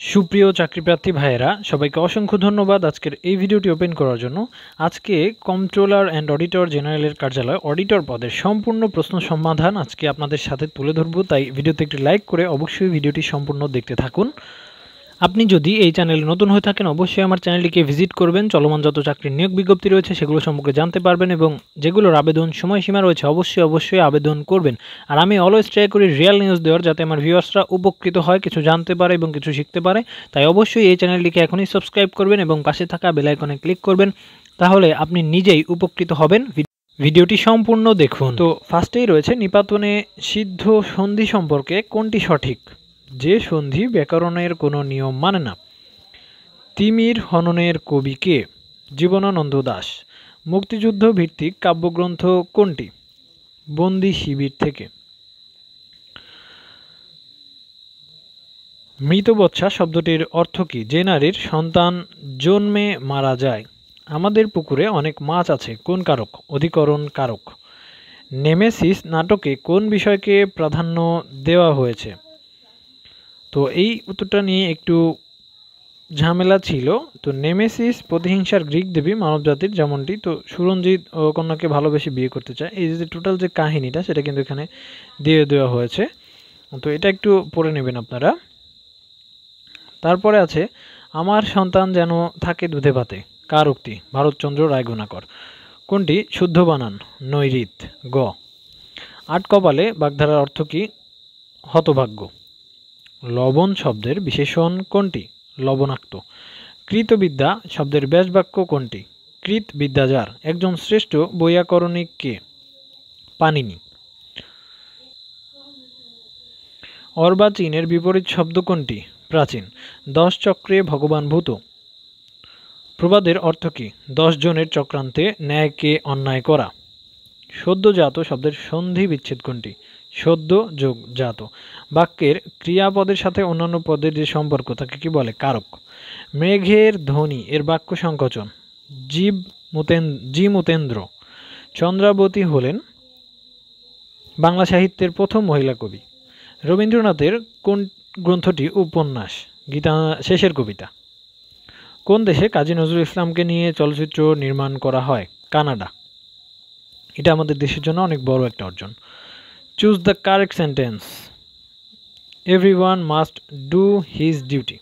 সুপ্রিয় চাকরিপ্রার্থী ভাইয়েরা, সবাইকে অসংখ্য ধন্যবাদ আজকের এই ভিডিওটি ওপেন করার জন্য। আজকে কন্ট্রোলার অ্যান্ড অডিটর জেনারেলের কার্যালয় অডিটর পদের সম্পূর্ণ প্রশ্ন সমাধান আজকে আপনাদের সাথে তুলে ধরবো, তাই ভিডিওতে একটি লাইক করে অবশ্যই ভিডিওটি সম্পূর্ণ দেখতে থাকুন। আপনি যদি এই চ্যানেলে নতুন হয়ে থাকেন, অবশ্যই আমার চ্যানেলটিকে ভিজিট করবেন। চলমান যত চাকরির নিয়োগ বিজ্ঞপ্তি রয়েছে, সেগুলো সম্পর্কে জানতে পারবেন এবং যেগুলোর আবেদন সময়সীমা রয়েছে, অবশ্যই অবশ্যই আবেদন করবেন। আর আমি অলওয়েজ ট্রাই করি রিয়েল নিউজ দেওয়ার, যাতে আমার ভিউয়ার্সরা উপকৃত হয়, কিছু জানতে পারে এবং কিছু শিখতে পারে। তাই অবশ্যই এই চ্যানেলটিকে এখনই সাবস্ক্রাইব করবেন এবং পাশে থাকা বেলাইকনে ক্লিক করবেন। তাহলে আপনি নিজেই উপকৃত হবেন। ভিডিওটি সম্পূর্ণ দেখুন। তো ফার্স্টেই রয়েছে নিপাতনে সিদ্ধ সন্ধি সম্পর্কে কোনটি সঠিক? যে সন্ধি ব্যাকরণের কোনো নিয়ম মানে না। তিমির হননের কবি কে? জীবনানন্দ দাস। মুক্তিযুদ্ধ ভিত্তিক কাব্যগ্রন্থ কোনটি? বন্দি শিবির থেকে। মৃতবচ্ছা শব্দটির অর্থ কী? যে নারীর সন্তান জন্মে মারা যায়। আমাদের পুকুরে অনেক মাছ আছে। কোন কারক? অধিকরণ কারক। নেমেসিস নাটকে কোন বিষয়কে প্রাধান্য দেওয়া হয়েছে? তো এই উত্তরটা নিয়ে একটু ঝামেলা ছিল। তো নেমেসিস প্রতিহিংসার গ্রিক দেবী মানবজাতির যেমনটি, তো সুরঞ্জিত ও কন্যাকে ভালোবেসে বিয়ে করতে চায়। এই যে টোটাল যে কাহিনীটা, সেটা কিন্তু এখানে দিয়ে দেওয়া হয়েছে। তো এটা একটু পড়ে নেবেন আপনারা। তারপরে আছে, আমার সন্তান যেন থাকে দুধে ভাতে। কার উক্তি? ভারতচন্দ্র রায়গুণাকর কোনটি? শুদ্ধ বানান। নৈরিত। গ। আট কপালে বাগধারার অর্থ কী? হতভাগ্য। লবণ শব্দের বিশেষণ কোনটি? লবণাক্ত। কৃতবিদ্যা শব্দের ব্যাসবাক্য কোনটি? কৃত বিদ্যাজার একজন শ্রেষ্ঠ বৈয়াকরণিক কে? পানিনি। অর্বাচীনের বিপরীত শব্দ কোনটি? প্রাচীন। দশ চক্রে ভগবান ভূত। প্রবাদের অর্থ কী? দশ জনের চক্রান্তে ন্যায়কে অন্যায় করা। সদ্যজাত শব্দের সন্ধি বিচ্ছেদ কোনটি? সদ্য যোগ জাত বাক্যের ক্রিয়াপদের সাথে অন্যান্য পদের যে সম্পর্ক, তাকে কি বলে? কারক। মেঘের ধ্বনি, এর বাক্য সংকোচন। জীব মুতেন জি মুতেন্দ্র চন্দ্রাবতী হলেন বাংলা সাহিত্যের প্রথম মহিলা কবি। রবীন্দ্রনাথের কোন গ্রন্থটি উপন্যাস? গীতা, শেষের কবিতা। কোন দেশে কাজী নজরুল ইসলামকে নিয়ে চলচ্চিত্র নির্মাণ করা হয়? কানাডা। এটা আমাদের দেশের জন্য অনেক বড় একটা অর্জন। The correct sentence every one must do his duty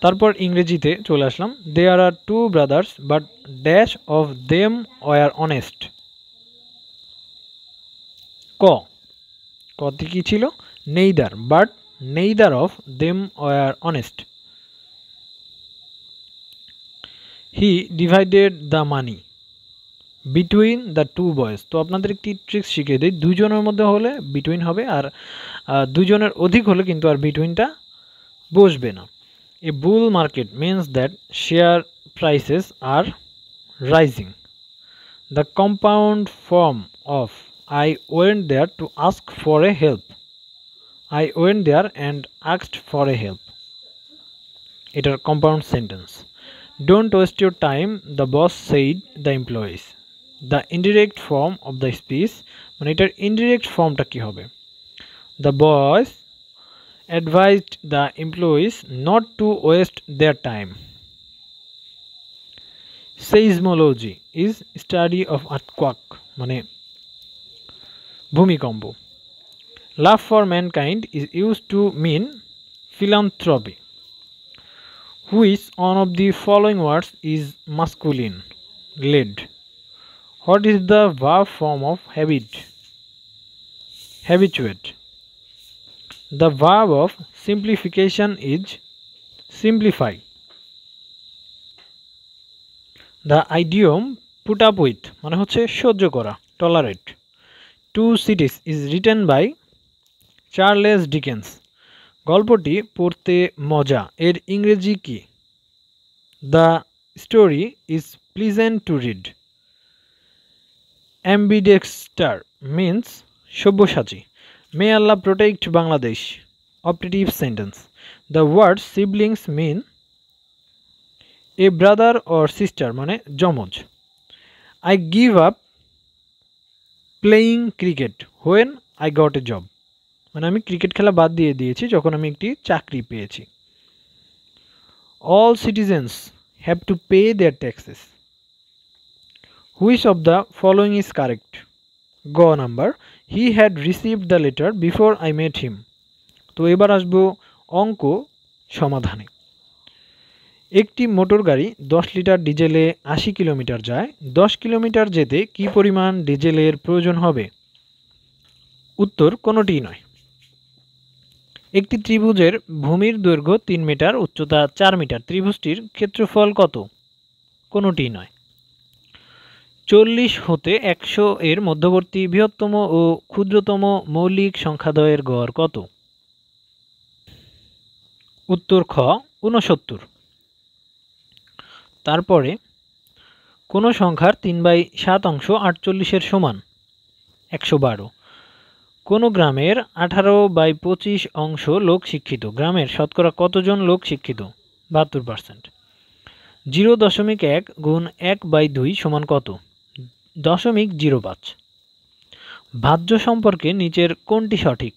তারপর ইংরেজিতে চলে আসলাম। They are are two brothers but dash of them were honest ক। কতে কী ছিল? Neither but neither of them were honest he divided the money between the two boys তো আপনাদের একটি ট্রিক্স শিখিয়ে দিই। দুজনের মধ্যে হলে বিটুইন হবে আর দুজনের অধিক হলে কিন্তু আর বিটুইনটা বসবে না। A bull market means that share prices are rising the compound form of I went there to ask for a help I went there and asked for a help এটার compound sentence don't waste your time the boss said the employees the indirect form of the speech মানে এটার indirect ফর্মটা কী হবে? The boss advised the employees not to waste their time seismology is study of earthquake মানে ভূমিকম্প। Love for mankind is use to mean philanthropy, which one of the following words is masculine, led. What is the verb form of habit? Habituate. The verb of simplification is simplify. The idiom put up with মানে হচ্ছে সহ্য করা tolerate two cities is written by Charles Dickens গল্পটি পড়তে মজা এর ইংরেজি কি the story is pleasant to read ambidexter means Sabyasachi may Allah protect Bangladesh optative sentence the word siblings mean a brother or sister মানে যমজ। I give up playing cricket when I got a job মানে আমি cricket খেলা বাদ দিয়ে দিয়েছি যখন আমি একটি চাকরি পেয়েছি। All citizens have to pay their taxes which of the following is correct? গ number, he had received the letter before I met him. তো এবার আসব অঙ্ক সমাধানে। একটি মোটর গাড়ি দশ লিটার ডিজেলে আশি কিলোমিটার যায়। দশ কিলোমিটার যেতে কি পরিমাণ ডিজেলের প্রয়োজন হবে? উত্তর কোনোটিই নয়। একটি ত্রিভুজের ভূমির দৈর্ঘ্য তিন মিটার, উচ্চতা চার মিটার। ত্রিভুজটির ক্ষেত্রফল কত? কোনোটিই নয়। চল্লিশ হতে একশো এর মধ্যবর্তী বৃহত্তম ও ক্ষুদ্রতম মৌলিক সংখ্যাদয়ের গড় কত? উত্তর খ, ঊনসত্তর। তারপরে, কোনো সংখ্যার তিন বাই সাত অংশ আটচল্লিশের সমান? একশো বারো। কোনো গ্রামের আঠারো বাই পঁচিশ অংশ লোক শিক্ষিত? গ্রামের শতকরা কতজন লোক শিক্ষিত? বাহাত্তর পার্সেন্ট জিরো দশমিক এক গুণ এক বাই দুই সমান কত? দশমিক জিরো পাঁচ। ভাজ্য সম্পর্কে নিচের কোনটি সঠিক?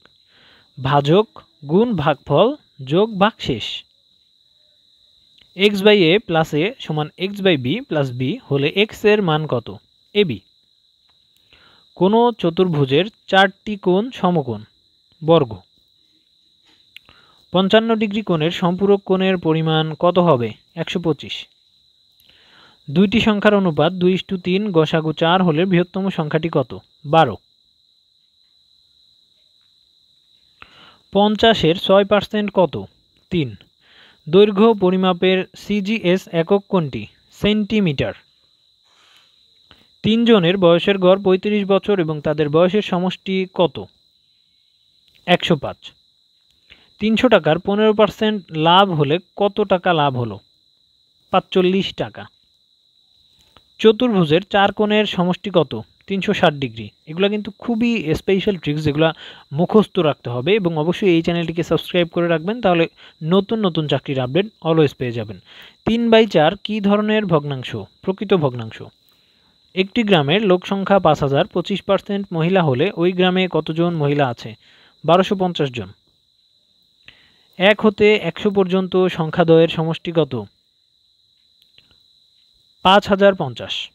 ভাজক গুণ ভাগফল যোগ ভাগশেষ। X by a plus a সমান x by b plus b হলে এক্সের মান কত? এ বি কোনো চতুর্ভুজের চারটি কোণ সমকোণ? বর্গ। পঞ্চান্ন ডিগ্রি কোণের সম্পূরক কোণের পরিমাণ কত হবে? একশো পঁচিশ। দুইটি সংখ্যার অনুপাত দুই টু তিন গসাগু চার হলে বৃহত্তম সংখ্যাটি কত? বারো। পঞ্চাশের ছয় পার্সেন্ট কত? তিন। দৈর্ঘ্য পরিমাপের সিজিএস একক কোনটি? সেন্টিমিটার। তিনজনের বয়সের গড় পঁয়ত্রিশ বছর এবং তাদের বয়সের সমষ্টি কত? একশো পাঁচ। তিনশো টাকার পনেরো পার্সেন্ট লাভ হলে কত টাকা লাভ হলো? পাঁচচল্লিশ টাকা। চতুর্ভুজের চার কোণের সমষ্টি কত? তিনশো ষাট ডিগ্রি। এগুলো কিন্তু খুবই স্পেশাল ট্রিক্স যেগুলো মুখস্থ রাখতে হবে এবং অবশ্যই এই চ্যানেলটিকে সাবস্ক্রাইব করে রাখবেন, তাহলে নতুন নতুন চাকরির আপডেট অলওয়েজ পেয়ে যাবেন। তিন বাই চার কী ধরনের ভগ্নাংশ? প্রকৃত ভগ্নাংশ। একটি গ্রামের লোক সংখ্যা পাঁচ হাজার পঁচিশ পার্সেন্ট মহিলা হলে ওই গ্রামে কতজন মহিলা আছে? বারোশো পঞ্চাশ জন। এক হতে একশো পর্যন্ত সংখ্যাদয়ের সমষ্টি কত? পাঁচ হাজার পঞ্চাশ।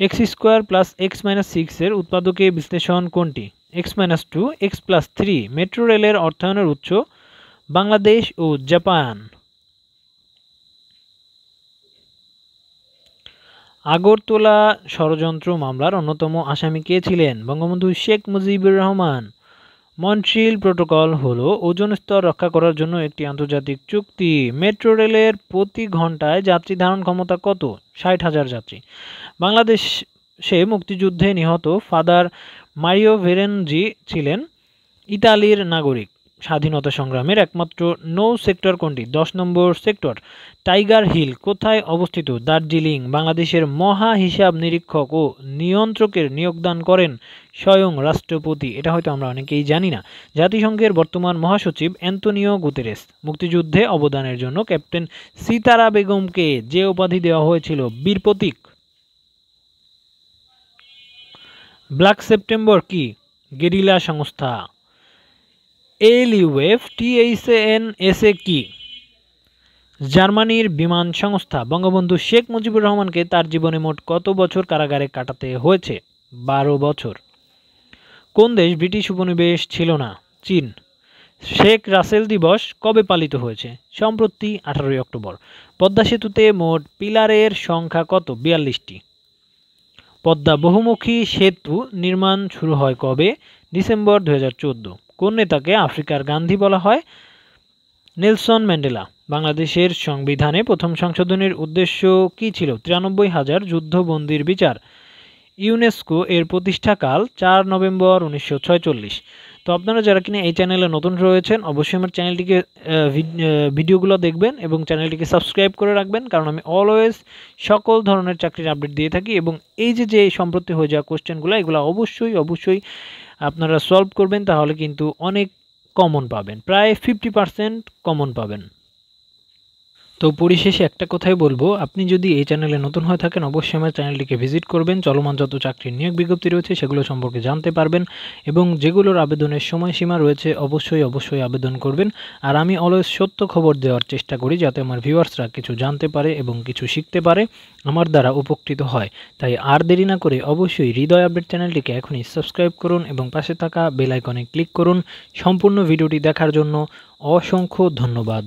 X square plus x minus সিক্সের উৎপাদকে বিশ্লেষণ কোনটি? X minus two, x plus three, metro রেলের অর্থায়নের উৎস বাংলাদেশ ও জাপান। আগরতলা ষড়যন্ত্র মামলার অন্যতম আসামি কে ছিলেন? বঙ্গবন্ধু শেখ মুজিবুর রহমান। মন্ট্রিল প্রোটোকল হল ওজন স্তর রক্ষা করার জন্য একটি আন্তর্জাতিক চুক্তি। মেট্রো রেলের প্রতি ঘন্টায় যাত্রী ধারণ ক্ষমতা কত? ষাট হাজার যাত্রী। বাংলাদেশে মুক্তিযুদ্ধে নিহত ফাদার মারিও ভেরেনজি ছিলেন ইতালির নাগরিক। স্বাধীনতা সংগ্রামের একমাত্র নৌ সেক্টর কোনটি? দশ নম্বর সেক্টর, টাইগার হিল। কোথায় অবস্থিত? দার্জিলিং, বাংলাদেশের মহা হিসাব নিরীক্ষক ও নিয়ন্ত্রকের নিয়োগদান করেন স্বয়ং রাষ্ট্রপতি। এটা হয়তো আমরা অনেকেই জানি না। জাতিসংঘের বর্তমান মহাসচিব অ্যান্তনিও গুতেরেস। মুক্তিযুদ্ধে অবদানের জন্য ক্যাপ্টেন সীতারা বেগমকে যে উপাধি দেওয়া হয়েছিল, বীর প্রতীক। ব্ল্যাক সেপ্টেম্বর কি? গেরিলা সংস্থা। এল ইউএফ টিএইচএন, এসএ কি? জার্মানির বিমান সংস্থা। বঙ্গবন্ধু শেখ মুজিবুর রহমানকে তার জীবনে মোট কত বছর কারাগারে কাটাতে হয়েছে? বারো বছর। কোন দেশ ব্রিটিশ উপনিবেশ ছিল না? চীন। শেখ রাসেল দিবস কবে পালিত হয়েছে? সম্প্রতি আঠারোই অক্টোবর। পদ্মা সেতুতে মোট পিলারের সংখ্যা কত? বিয়াল্লিশটি। পদ্মা বহুমুখী সেতু নির্মাণ শুরু হয় কবে? ডিসেম্বর দু হাজার চোদ্দ। কোন নেতাকে আফ্রিকার গান্ধী বলা হয়? নেলসন ম্যান্ডেলা, বাংলাদেশের সংবিধানে প্রথম সংশোধনের উদ্দেশ্য কী ছিল? তিরানব্বই হাজার যুদ্ধবন্দির বিচার। ইউনেস্কো এর প্রতিষ্ঠাকাল চার নভেম্বর উনিশশো তো আপনারা যারা কিনা এই চ্যানেলে নতুন রয়েছেন, অবশ্যই আমার চ্যানেলটিকে ভিডিওগুলো দেখবেন এবং চ্যানেলটিকে সাবস্ক্রাইব করে রাখবেন, কারণ আমি অলওয়েজ সকল ধরনের চাকরির আপডেট দিয়ে থাকি এবং এই যে যে সম্প্রতি হয়ে যাওয়া কোশ্চেনগুলো এগুলো অবশ্যই অবশ্যই আপনারা সলভ করবেন তাহলে কিন্তু অনেক কমন পাবেন। প্রায় ফিফটি পারসেন্ট কমন পাবেন। তো পরিশেষে একটা কথাই বলব, আপনি যদি এই চ্যানেলে নতুন হয়ে থাকেন, অবশ্যই আমার চ্যানেলটিকে ভিজিট করবেন। চলমান যত চাকরির নিয়োগ বিজ্ঞপ্তি রয়েছে, সেগুলো সম্পর্কে জানতে পারবেন এবং যেগুলোর আবেদনের সময়সীমা রয়েছে, অবশ্যই অবশ্যই আবেদন করবেন। আর আমি অলওয়েজ সত্য খবর দেওয়ার চেষ্টা করি, যাতে আমার ভিউয়ার্সরা কিছু জানতে পারে এবং কিছু শিখতে পারে, আমার দ্বারা উপকৃত হয়। তাই আর দেরি না করে অবশ্যই হৃদয় আপডেট চ্যানেলটিকে এখনই সাবস্ক্রাইব করুন এবং পাশে থাকা বেল আইকনে ক্লিক করুন। সম্পূর্ণ ভিডিওটি দেখার জন্য অসংখ্য ধন্যবাদ।